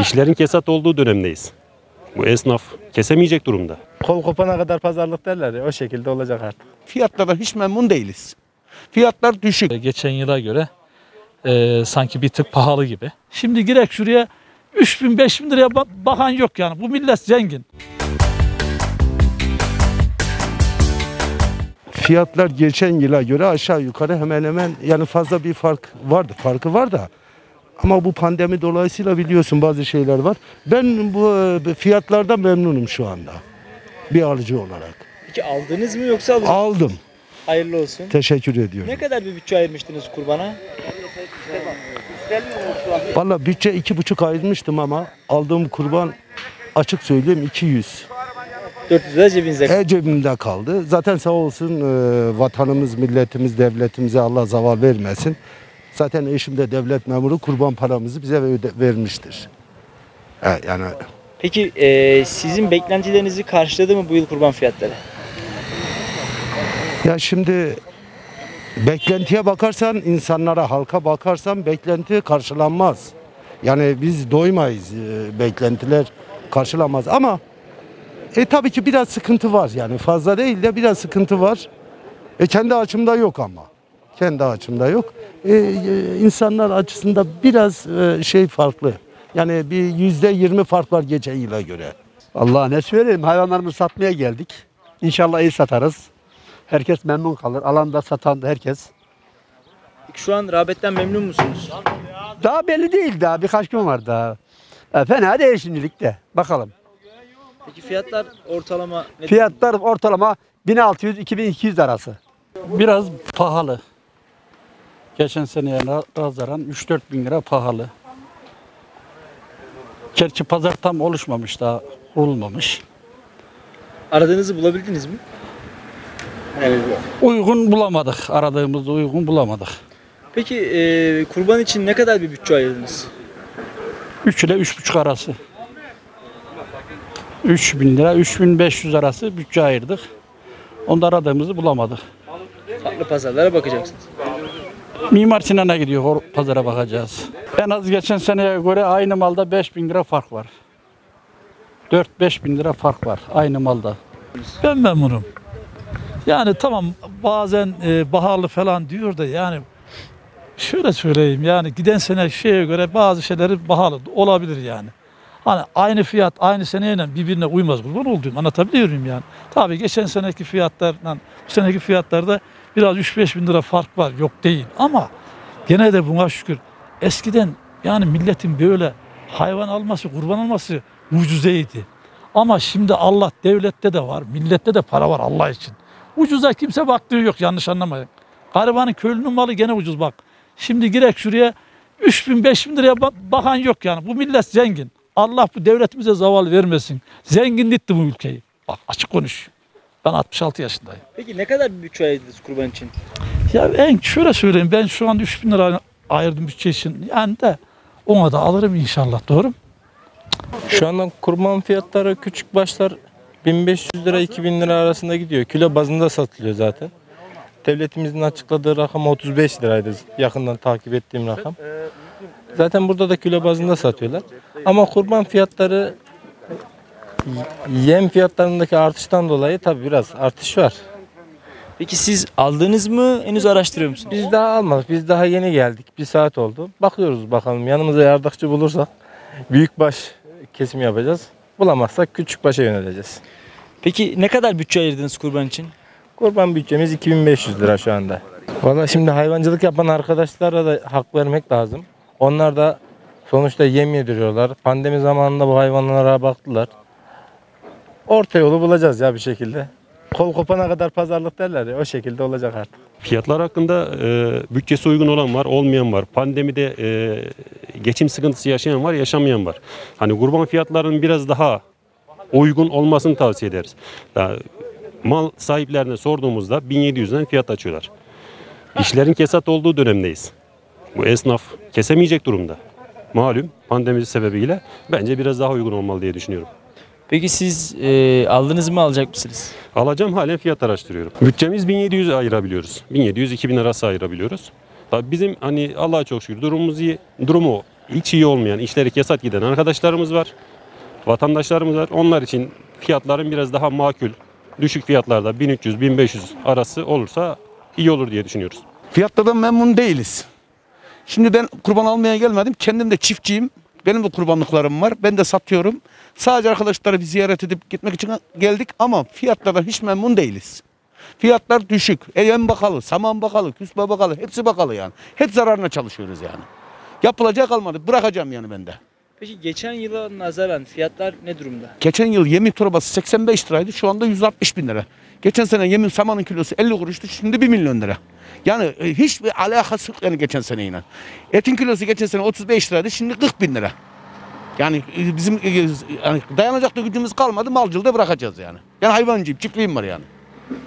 İşlerin kesat olduğu dönemdeyiz. Bu esnaf kesemeyecek durumda. Kol kopana kadar pazarlık derler ya o şekilde olacak artık. Fiyatlardan hiç memnun değiliz. Fiyatlar düşük. E, Geçen yıla göre e, sanki bir tık pahalı gibi. Şimdi girek şuraya 3000 5000 liraya ba- bakan yok yani. Bu millet zengin. Fiyatlar geçen yıla göre aşağı yukarı hemen hemen yani fazla bir fark vardı. Farkı var da ama bu pandemi dolayısıyla biliyorsun bazı şeyler var. Ben bu e, fiyatlardan memnunum şu anda. Bir alıcı olarak. Peki aldınız mı yoksa aldınız? Aldım. Hayırlı olsun. Teşekkür ediyorum. Ne kadar bir bütçe ayırmıştınız kurbana? Valla bütçe iki buçuk ayırmıştım ama aldığım kurban açık söyleyeyim 200. 400 lira cebinize. E cebimde kaldı. Zaten sağ olsun e, vatanımız, milletimiz, devletimize Allah zaval vermesin. Zaten eşim de devlet memuru kurban paramızı bize vermiştir. E, yani Peki e, sizin beklentilerinizi karşıladı mı bu yıl kurban fiyatları? ya şimdi beklentiye bakarsan insanlara halka bakarsan beklenti karşılanmaz. Yani biz doymayız e, beklentiler karşılanmaz ama e tabii ki biraz sıkıntı var yani fazla değil de biraz sıkıntı var. E kendi açımda yok ama. Kendi açımda yok. E, e, insanlar açısında biraz e, şey farklı. Yani bir yüzde yirmi fark var geçen yıla göre. Allah ne söyleyeyim hayvanlarımızı satmaya geldik. İnşallah iyi satarız. Herkes memnun kalır. Alanda satan da herkes. Peki şu an rağbetten memnun musunuz? Daha belli değil daha birkaç gün var daha. E, fena değil şimdilik de. Bakalım. Peki fiyatlar ortalama ne? Fiyatlar ortalama 1600-2200 arası. Biraz pahalı. Geçen seneye na- nazaran 3-4 bin lira pahalı. Gerçi pazar tam oluşmamış daha kurulmamış. Aradığınızı bulabildiniz mi? Uygun bulamadık. Aradığımızda uygun bulamadık. Peki e, kurban için ne kadar bir bütçe ayırdınız? 3 ile 3,5 arası. 3 bin lira, 3500 arası bütçe ayırdık. Onda aradığımızı bulamadık. Farklı pazarlara bakacaksınız. Mimar Sinan'a gidiyor, pazara bakacağız. En az geçen seneye göre aynı malda 5 bin lira fark var. 4-5 bin lira fark var aynı malda. Ben memnunum. Yani tamam bazen e, baharlı falan diyor da yani şöyle söyleyeyim yani giden sene şeye göre bazı şeyleri pahalı olabilir yani. Hani aynı fiyat aynı seneyle birbirine uymaz kurban olduğum anlatabiliyor muyum yani. Tabii geçen seneki fiyatlarla bu seneki fiyatlarda biraz 3-5 bin lira fark var yok değil ama gene de buna şükür eskiden yani milletin böyle hayvan alması kurban alması mucizeydi. Ama şimdi Allah devlette de var millette de para var Allah için. Ucuza kimse baktığı yok yanlış anlamayın. Garibanın köylünün malı gene ucuz bak. Şimdi girek şuraya 3 bin 5 bin liraya ba- bakan yok yani. Bu millet zengin. Allah bu devletimize zaval vermesin. Zenginlitti bu ülkeyi. Bak açık konuş. Ben 66 yaşındayım. Peki ne kadar bir bütçe ayırdınız kurban için? Ya en şöyle söyleyeyim ben şu an 3 bin lira ayırdım bütçe için. Yani de ona da alırım inşallah doğru mu? Şu anda kurban fiyatları küçük başlar 1500 lira 2000 lira arasında gidiyor. Kilo bazında satılıyor zaten. Devletimizin açıkladığı rakam 35 liraydı yakından takip ettiğim rakam. Zaten burada da kilo bazında satıyorlar. Ama kurban fiyatları yem fiyatlarındaki artıştan dolayı tabii biraz artış var. Peki siz aldınız mı henüz araştırıyor musunuz? Biz daha almadık. Biz daha yeni geldik. Bir saat oldu. Bakıyoruz bakalım. Yanımıza yardakçı bulursak büyükbaş kesim yapacağız. Bulamazsak küçükbaşa yöneleceğiz. Peki ne kadar bütçe ayırdınız kurban için? Kurban bütçemiz 2500 lira şu anda. Valla şimdi hayvancılık yapan arkadaşlara da hak vermek lazım. Onlar da sonuçta yem yediriyorlar. Pandemi zamanında bu hayvanlara baktılar. Orta yolu bulacağız ya bir şekilde. Kol kopana kadar pazarlık derler ya o şekilde olacak artık. Fiyatlar hakkında e, bütçesi uygun olan var, olmayan var. Pandemide e, geçim sıkıntısı yaşayan var, yaşamayan var. Hani kurban fiyatlarının biraz daha uygun olmasını tavsiye ederiz. Ya, mal sahiplerine sorduğumuzda 1700'den fiyat açıyorlar. İşlerin kesat olduğu dönemdeyiz. Bu esnaf kesemeyecek durumda. Malum pandemi sebebiyle bence biraz daha uygun olmalı diye düşünüyorum. Peki siz e, aldınız mı alacak mısınız? Alacağım halen fiyat araştırıyorum. Bütçemiz 1700 ayırabiliyoruz. 1700-2000 arası ayırabiliyoruz. Tabii bizim hani Allah'a çok şükür durumumuz iyi. Durumu hiç iyi olmayan, işleri kesat giden arkadaşlarımız var. Vatandaşlarımız var. Onlar için fiyatların biraz daha makul, düşük fiyatlarda 1300-1500 arası olursa iyi olur diye düşünüyoruz. Fiyatlardan memnun değiliz. Şimdi ben kurban almaya gelmedim. Kendim de çiftçiyim. Benim de kurbanlıklarım var. Ben de satıyorum. Sadece arkadaşları bir ziyaret edip gitmek için geldik ama fiyatlardan hiç memnun değiliz. Fiyatlar düşük. Eyen bakalı, saman bakalı, küspe bakalı, hepsi bakalı yani. Hep zararına çalışıyoruz yani. Yapılacak kalmadı. Bırakacağım yani ben de. Peki geçen yıla nazaran fiyatlar ne durumda? Geçen yıl yemin torbası 85 liraydı. Şu anda 160 bin lira. Geçen sene yemin samanın kilosu 50 kuruştu. Şimdi 1 milyon lira. Yani e, hiçbir alakası yok yani geçen seneyle. Etin kilosu geçen sene 35 liraydı. Şimdi 40 bin lira. Yani e, bizim e, yani dayanacak da gücümüz kalmadı. Malcılığı bırakacağız yani. Yani hayvancıyım, çiftliğim var yani.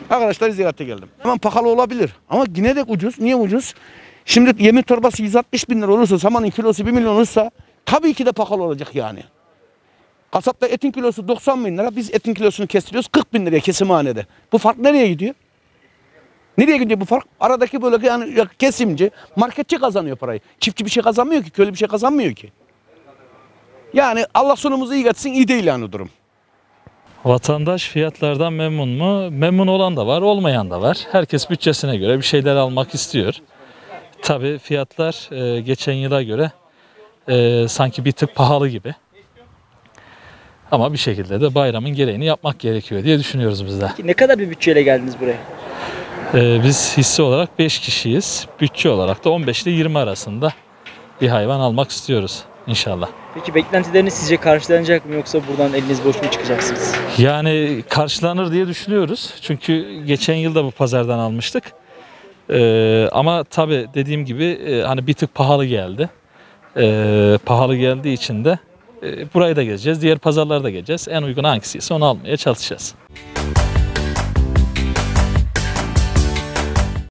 Arkadaşlar ziyarete geldim. Hemen pahalı olabilir. Ama yine de ucuz. Niye ucuz? Şimdi yemin torbası 160 bin lira olursa, samanın kilosu 1 milyon olursa tabii ki de pahalı olacak yani. Kasapta etin kilosu 90 bin lira. Biz etin kilosunu kestiriyoruz 40 bin liraya kesimhanede. Bu fark nereye gidiyor? Nereye gidiyor bu fark? Aradaki böyle yani kesimci, marketçi kazanıyor parayı. Çiftçi bir şey kazanmıyor ki, köylü bir şey kazanmıyor ki. Yani Allah sonumuzu iyi getirsin, iyi değil yani durum. Vatandaş fiyatlardan memnun mu? Memnun olan da var, olmayan da var. Herkes bütçesine göre bir şeyler almak istiyor. Tabii fiyatlar e, geçen yıla göre e, sanki bir tık pahalı gibi. Ama bir şekilde de bayramın gereğini yapmak gerekiyor diye düşünüyoruz biz de. Ne kadar bir bütçeyle geldiniz buraya? E, biz hisse olarak 5 kişiyiz. Bütçe olarak da 15 ile 20 arasında bir hayvan almak istiyoruz inşallah. Peki beklentileriniz sizce karşılanacak mı yoksa buradan eliniz boş mu çıkacaksınız? Yani karşılanır diye düşünüyoruz. Çünkü geçen yıl da bu pazardan almıştık. Ee, ama tabii dediğim gibi e, hani bir tık pahalı geldi. Ee, pahalı geldiği için de e, burayı da gezeceğiz. Diğer pazarları da gezeceğiz. En uygun hangisiyse onu almaya çalışacağız.